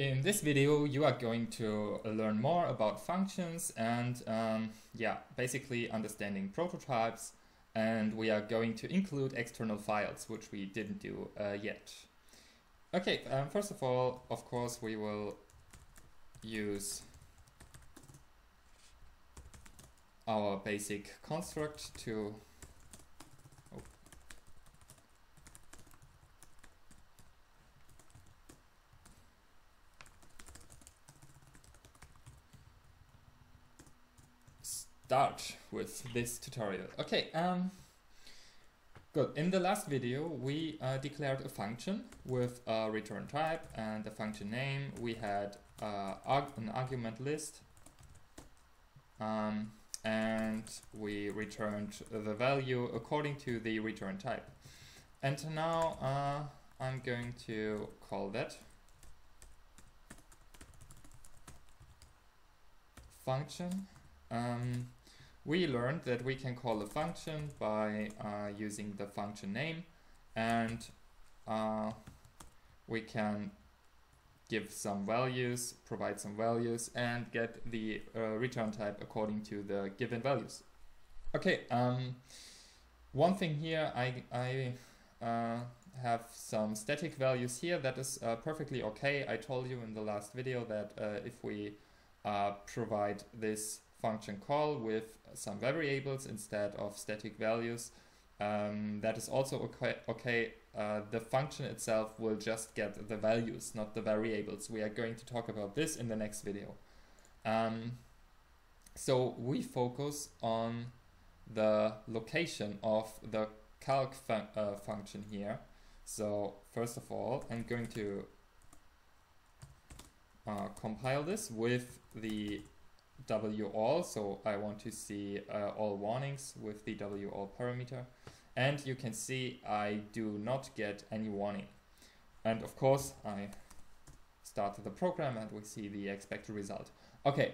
In this video, you are going to learn more about functions and um, yeah, basically understanding prototypes. And we are going to include external files, which we didn't do uh, yet. Okay, um, first of all, of course, we will use our basic construct to start with this tutorial. Okay, um, good. In the last video, we uh, declared a function with a return type and a function name. We had uh, arg an argument list um, and we returned the value according to the return type. And now uh, I'm going to call that function. Um, we learned that we can call a function by uh, using the function name and uh, we can give some values, provide some values and get the uh, return type according to the given values. Okay, um, one thing here, I, I uh, have some static values here that is uh, perfectly okay. I told you in the last video that uh, if we provide this function call with some variables instead of static values. Um, that is also okay. okay. Uh, the function itself will just get the values, not the variables. We are going to talk about this in the next video. Um, so we focus on the location of the calc fun uh, function here. So first of all, I'm going to uh, compile this with the W all, so I want to see uh, all warnings with the W all parameter. And you can see I do not get any warning. And of course, I start the program and we see the expected result. Okay,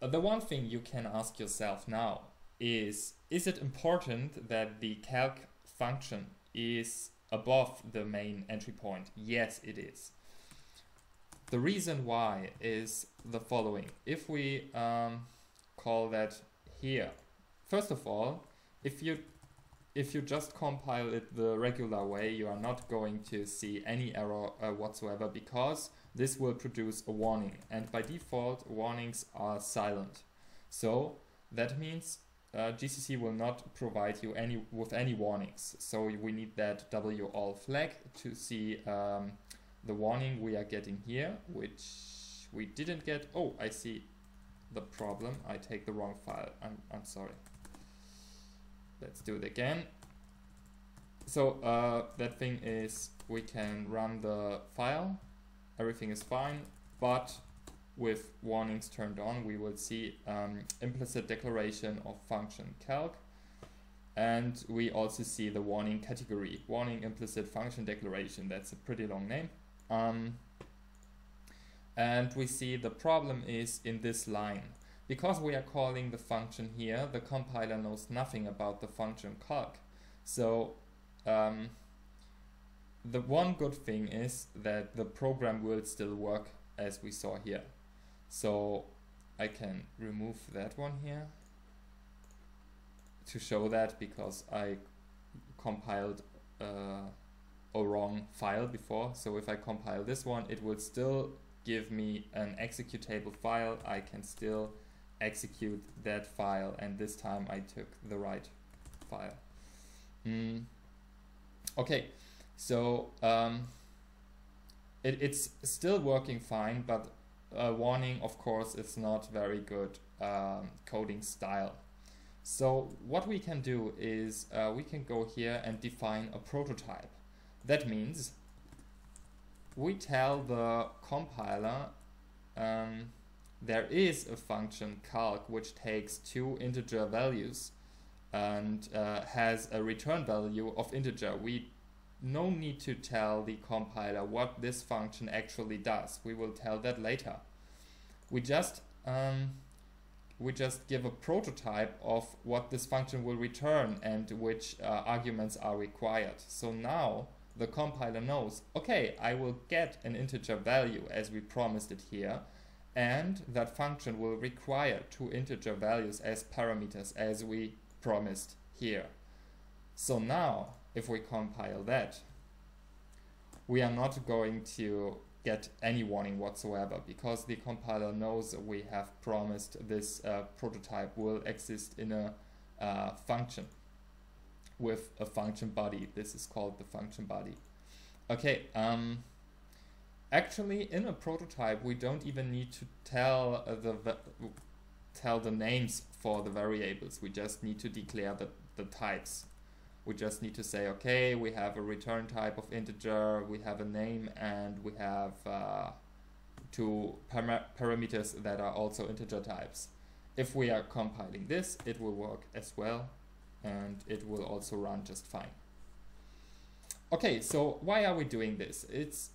the one thing you can ask yourself now is, is it important that the calc function is above the main entry point? Yes, it is. The reason why is the following. If we um, call that here, first of all, if you if you just compile it the regular way, you are not going to see any error uh, whatsoever because this will produce a warning. And by default, warnings are silent. So that means uh, GCC will not provide you any with any warnings. So we need that W all flag to see um, the warning we are getting here, which we didn't get. Oh, I see the problem. I take the wrong file. I'm, I'm sorry. Let's do it again. So uh, that thing is we can run the file. Everything is fine, but with warnings turned on, we will see um, implicit declaration of function calc. And we also see the warning category, warning implicit function declaration. That's a pretty long name. Um, and we see the problem is in this line. Because we are calling the function here, the compiler knows nothing about the function calc. So um, the one good thing is that the program will still work as we saw here. So I can remove that one here to show that because I compiled uh, a wrong file before. So if I compile this one, it will still give me an executable file. I can still execute that file and this time I took the right file. Mm. Okay, so um, it, it's still working fine, but a warning, of course, it's not very good um, coding style. So what we can do is uh, we can go here and define a prototype. That means we tell the compiler um, there is a function calc which takes two integer values and uh, has a return value of integer. We no need to tell the compiler what this function actually does. We will tell that later. We just um, we just give a prototype of what this function will return and which uh, arguments are required. So now the compiler knows, okay, I will get an integer value as we promised it here, and that function will require two integer values as parameters as we promised here. So now, if we compile that, we are not going to get any warning whatsoever because the compiler knows we have promised this uh, prototype will exist in a uh, function with a function body. This is called the function body. Okay, um, actually in a prototype we don't even need to tell uh, the tell the names for the variables. We just need to declare the, the types. We just need to say, okay, we have a return type of integer, we have a name, and we have uh, two param parameters that are also integer types. If we are compiling this, it will work as well, and it will also run just fine. Okay, so why are we doing this? It's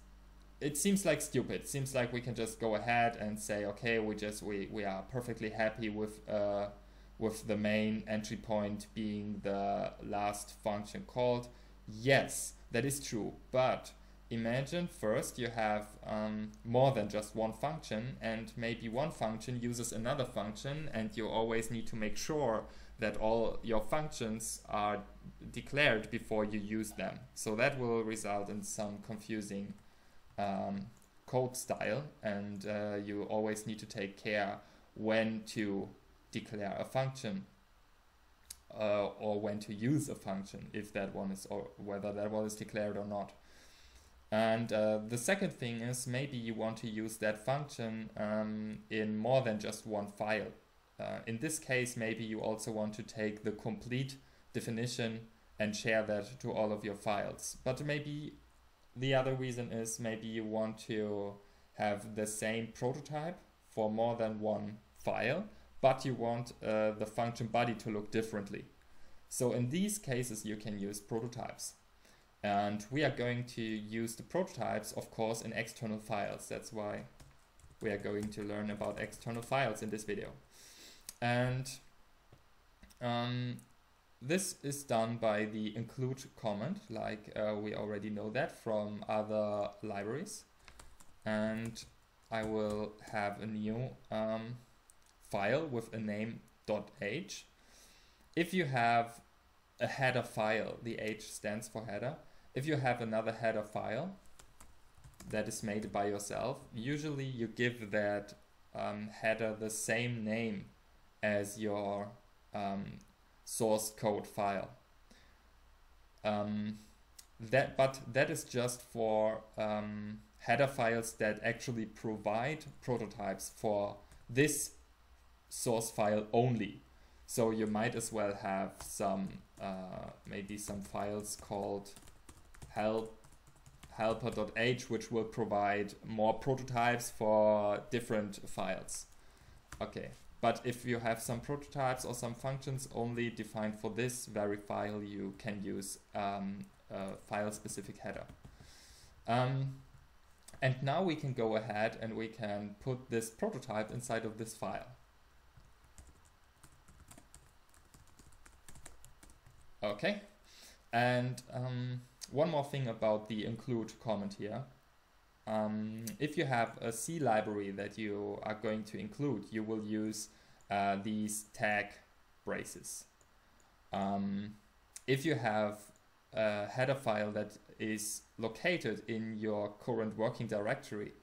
it seems like stupid. It seems like we can just go ahead and say, okay, we just we we are perfectly happy with uh, with the main entry point being the last function called. Yes, that is true, but imagine first you have um, more than just one function and maybe one function uses another function and you always need to make sure that all your functions are declared before you use them. So that will result in some confusing um, code style and uh, you always need to take care when to declare a function uh, or when to use a function if that one is or whether that one is declared or not. And uh, the second thing is maybe you want to use that function um, in more than just one file. Uh, in this case, maybe you also want to take the complete definition and share that to all of your files. But maybe the other reason is maybe you want to have the same prototype for more than one file, but you want uh, the function body to look differently. So in these cases, you can use prototypes. And we are going to use the prototypes, of course, in external files. That's why we are going to learn about external files in this video. And um, this is done by the include comment, like uh, we already know that from other libraries. And I will have a new um, file with a name .h. If you have a header file, the H stands for header. If you have another header file that is made by yourself, usually you give that um, header the same name as your um, source code file. Um, that, but that is just for um, header files that actually provide prototypes for this source file only. So you might as well have some, uh, maybe some files called help helper.h which will provide more prototypes for different files. Okay, but if you have some prototypes or some functions only defined for this very file, you can use um, a file-specific header. Um, and now we can go ahead and we can put this prototype inside of this file. Okay, and um, one more thing about the include comment here. Um, if you have a C library that you are going to include, you will use uh, these tag braces. Um, if you have a header file that is located in your current working directory,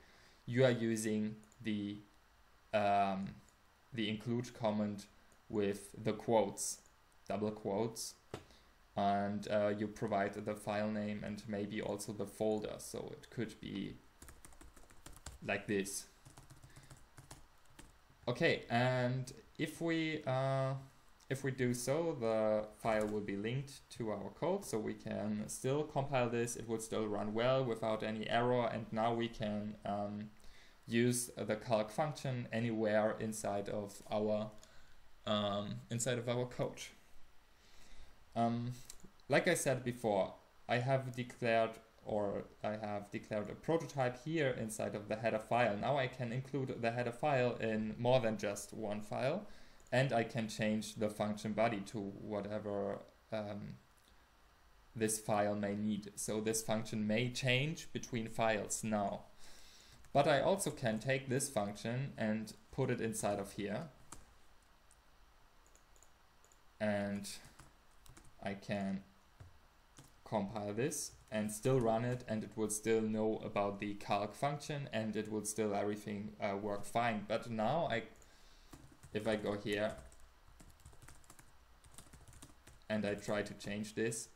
you are using the um, the include command with the quotes, double quotes, and uh, you provide the file name and maybe also the folder. So it could be like this. Okay, and if we uh, if we do so, the file will be linked to our code, so we can still compile this. It would still run well without any error, and now we can um, use the calc function anywhere inside of our um, inside of our code. Um, like I said before, I have declared or I have declared a prototype here inside of the header file. Now I can include the header file in more than just one file and I can change the function body to whatever um, this file may need. So this function may change between files now. But I also can take this function and put it inside of here. And I can compile this and still run it and it will still know about the calc function and it will still everything uh, work fine. But now I, if I go here and I try to change this,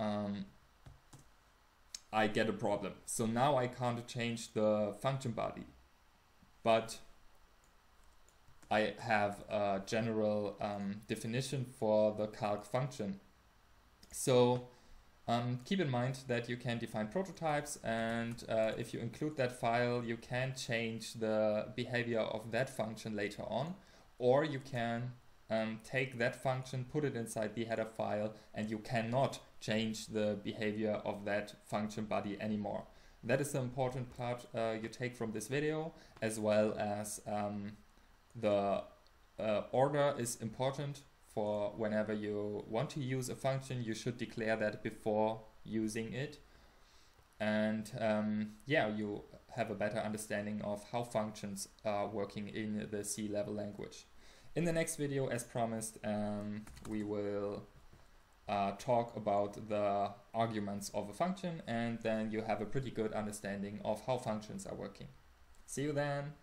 um, I get a problem. So now I can't change the function body, but I have a general um, definition for the calc function. So um, keep in mind that you can define prototypes and uh, if you include that file, you can change the behavior of that function later on, or you can um, take that function, put it inside the header file, and you cannot change the behavior of that function body anymore. That is the important part uh, you take from this video, as well as um, the uh, order is important for whenever you want to use a function, you should declare that before using it. And um, yeah, you have a better understanding of how functions are working in the C level language. In the next video, as promised, um, we will uh, talk about the arguments of a function and then you have a pretty good understanding of how functions are working. See you then!